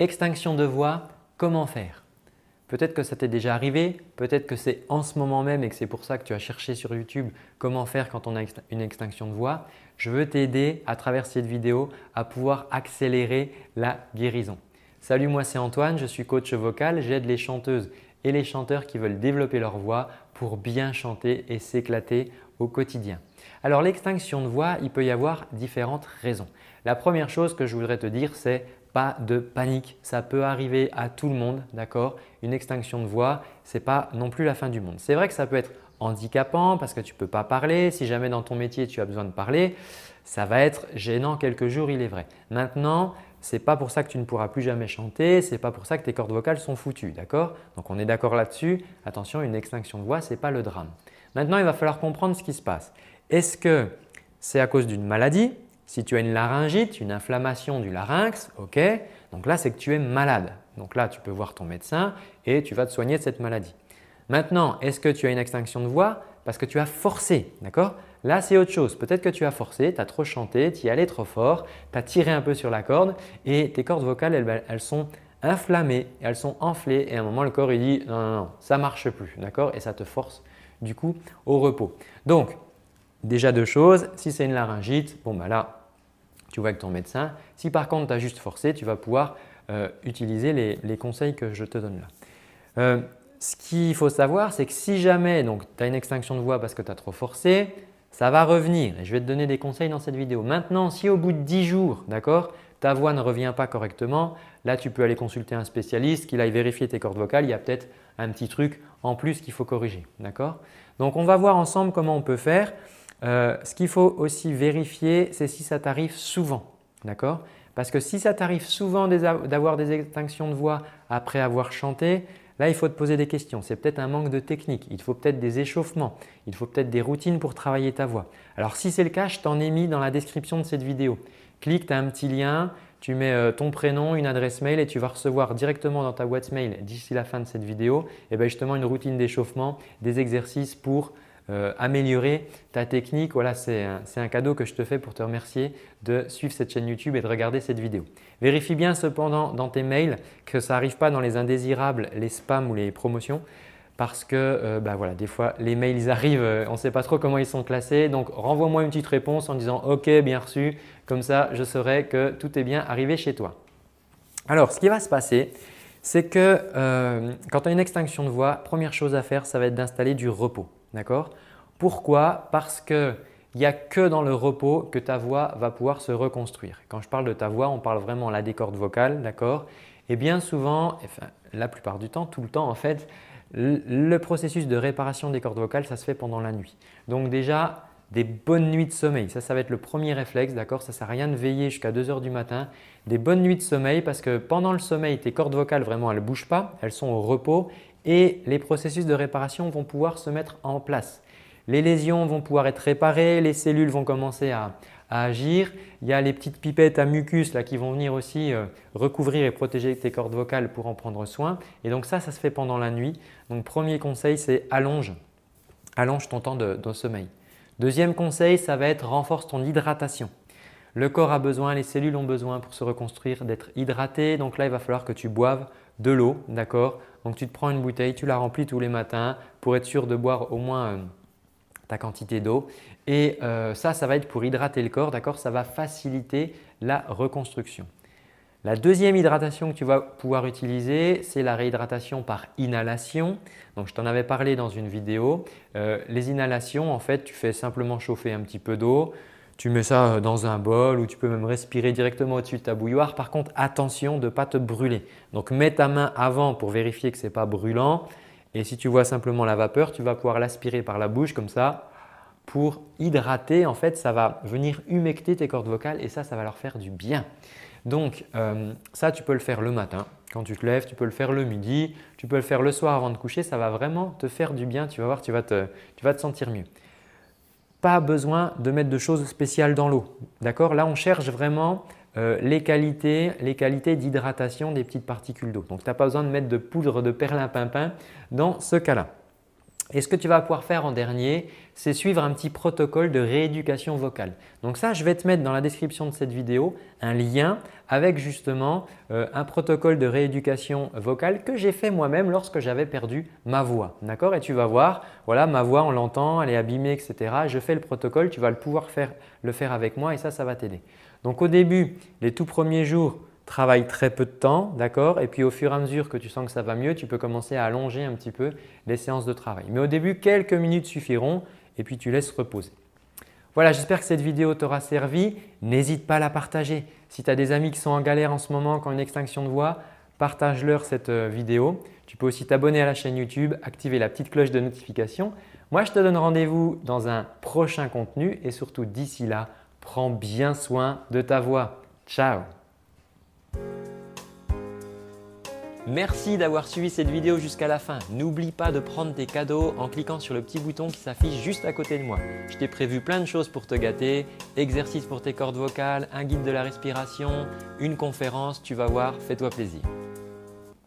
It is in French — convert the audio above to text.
Extinction de voix, comment faire? Peut-être que ça t'est déjà arrivé, peut-être que c'est en ce moment même et que c'est pour ça que tu as cherché sur YouTube comment faire quand on a une extinction de voix. Je veux t'aider à travers cette vidéo à pouvoir accélérer la guérison. Salut, moi c'est Antoine, je suis coach vocal, j'aide les chanteuses et les chanteurs qui veulent développer leur voix pour bien chanter et s'éclater au quotidien. Alors l'extinction de voix, il peut y avoir différentes raisons. La première chose que je voudrais te dire, c'est pas de panique. Ça peut arriver à tout le monde, d'accord? Une extinction de voix, ce n'est pas non plus la fin du monde. C'est vrai que ça peut être handicapant parce que tu ne peux pas parler. Si jamais dans ton métier tu as besoin de parler, ça va être gênant quelques jours, il est vrai. Maintenant, ce n'est pas pour ça que tu ne pourras plus jamais chanter, ce n'est pas pour ça que tes cordes vocales sont foutues, d'accord? Donc on est d'accord là-dessus. Attention, une extinction de voix, ce n'est pas le drame. Maintenant, il va falloir comprendre ce qui se passe. Est-ce que c'est à cause d'une maladie? Si tu as une laryngite, une inflammation du larynx, ok, donc là c'est que tu es malade. Donc là tu peux voir ton médecin et tu vas te soigner de cette maladie. Maintenant, est-ce que tu as une extinction de voix? Parce que tu as forcé, d'accord? Là c'est autre chose. Peut-être que tu as forcé, tu as trop chanté, tu y allais trop fort, tu as tiré un peu sur la corde et tes cordes vocales elles, sont inflammées, elles sont enflées et à un moment le corps il dit non, non, non, ça marche plus, d'accord? Et ça te force du coup au repos. Donc Déjà deux choses, si c'est une laryngite, bon bah là, tu vois avec ton médecin. Si par contre tu as juste forcé, tu vas pouvoir euh, utiliser les, conseils que je te donne là. Euh, ce qu'il faut savoir, c'est que si jamais tu as une extinction de voix parce que tu as trop forcé, ça va revenir je vais te donner des conseils dans cette vidéo. Maintenant, si au bout de 10 jours, d'accord, ta voix ne revient pas correctement, là tu peux aller consulter un spécialiste, qu'il aille vérifier tes cordes vocales, il y a peut-être un petit truc en plus qu'il faut corriger. Donc on va voir ensemble comment on peut faire. Euh, ce qu'il faut aussi vérifier, c'est si ça t'arrive souvent. D'accord? Parce que si ça t'arrive souvent d'avoir des extinctions de voix après avoir chanté, là il faut te poser des questions. C'est peut-être un manque de technique, il faut peut-être des échauffements, il faut peut-être des routines pour travailler ta voix. Alors si c'est le cas, je t'en ai mis dans la description de cette vidéo. Clique, tu as un petit lien, tu mets euh, ton prénom, une adresse mail et tu vas recevoir directement dans ta boîte mail d'ici la fin de cette vidéo et eh ben, justement une routine d'échauffement, des exercices pour euh, améliorer ta technique. Voilà, c'est un, cadeau que je te fais pour te remercier de suivre cette chaîne YouTube et de regarder cette vidéo. Vérifie bien cependant dans tes mails que ça n'arrive pas dans les indésirables, les spams ou les promotions parce que euh, bah voilà, des fois les mails ils arrivent, euh, on ne sait pas trop comment ils sont classés. Donc renvoie-moi une petite réponse en disant OK, bien reçu. Comme ça, je saurai que tout est bien arrivé chez toi. Alors, ce qui va se passer, c'est que quand tu as une extinction de voix, première chose à faire, ça va être d'installer du repos. D'accord? Pourquoi? Parce qu'il n'y a que dans le repos que ta voix va pouvoir se reconstruire. Quand je parle de ta voix, on parle vraiment là des cordes vocales, d'accord? Et bien souvent, la plupart du temps, tout le temps en fait, le processus de réparation des cordes vocales, ça se fait pendant la nuit. Donc déjà, des bonnes nuits de sommeil. Ça, ça va être le premier réflexe, d'accord? Ça ne sert à rien de veiller jusqu'à 2 heures du matin. Des bonnes nuits de sommeil parce que pendant le sommeil, tes cordes vocales, vraiment, elles ne bougent pas, elles sont au repos et les processus de réparation vont pouvoir se mettre en place. Les lésions vont pouvoir être réparées, les cellules vont commencer à, agir. Il y a les petites pipettes à mucus là, qui vont venir aussi euh, recouvrir et protéger tes cordes vocales pour en prendre soin. Et donc ça, ça se fait pendant la nuit. Donc premier conseil, c'est allonge. Allonge ton temps de, de sommeil. Deuxième conseil, ça va être renforce ton hydratation. Le corps a besoin, les cellules ont besoin pour se reconstruire d'être hydraté. Donc là, il va falloir que tu boives de l'eau, d'accord? Donc tu te prends une bouteille, tu la remplis tous les matins pour être sûr de boire au moins euh, ta quantité d'eau. Et euh, ça, ça va être pour hydrater le corps, d'accord? Ça va faciliter la reconstruction. La deuxième hydratation que tu vas pouvoir utiliser, c'est la réhydratation par inhalation. Donc, je t'en avais parlé dans une vidéo. Euh, les inhalations, en fait, tu fais simplement chauffer un petit peu d'eau, tu mets ça euh, dans un bol ou tu peux même respirer directement au-dessus de ta bouilloire. Par contre, attention de ne pas te brûler. Donc, mets ta main avant pour vérifier que ce n'est pas brûlant. Et si tu vois simplement la vapeur, tu vas pouvoir l'aspirer par la bouche comme ça pour hydrater. En fait, ça va venir humecter tes cordes vocales et ça, ça va leur faire du bien. Donc, euh, ça, tu peux le faire le matin quand tu te lèves, tu peux le faire le midi, tu peux le faire le soir avant de coucher. Ça va vraiment te faire du bien. Tu vas voir, tu vas te sentir mieux pas besoin de mettre de choses spéciales dans l'eau. D'accord? Là, on cherche vraiment euh, les qualités, d'hydratation des petites particules d'eau. Donc, tu n'as pas besoin de mettre de poudre de perlimpinpin dans ce cas-là. Et ce que tu vas pouvoir faire en dernier, c'est suivre un petit protocole de rééducation vocale. Donc ça, je vais te mettre dans la description de cette vidéo un lien avec justement euh, un protocole de rééducation vocale que j'ai fait moi-même lorsque j'avais perdu ma voix. D'accord? Et tu vas voir, voilà ma voix, on l'entend, elle est abîmée, etc. Je fais le protocole, tu vas le pouvoir faire, le faire avec moi et ça, ça va t'aider. Donc au début, les tout premiers jours, travaille très peu de temps, d'accord Et puis au fur et à mesure que tu sens que ça va mieux, tu peux commencer à allonger un petit peu les séances de travail. Mais au début, quelques minutes suffiront et puis tu laisses reposer. Voilà, j'espère que cette vidéo t'aura servi. N'hésite pas à la partager. Si tu as des amis qui sont en galère en ce moment, qui ont une extinction de voix, partage-leur cette euh, vidéo. Tu peux aussi t'abonner à la chaîne YouTube, activer la petite cloche de notification. Moi, je te donne rendez-vous dans un prochain contenu et surtout d'ici là, prends bien soin de ta voix. Ciao Merci d'avoir suivi cette vidéo jusqu'à la fin. N'oublie pas de prendre tes cadeaux en cliquant sur le petit bouton qui s'affiche juste à côté de moi. Je t'ai prévu plein de choses pour te gâter, exercices pour tes cordes vocales, un guide de la respiration, une conférence, tu vas voir, fais-toi plaisir.